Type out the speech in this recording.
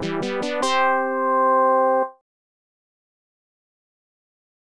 Música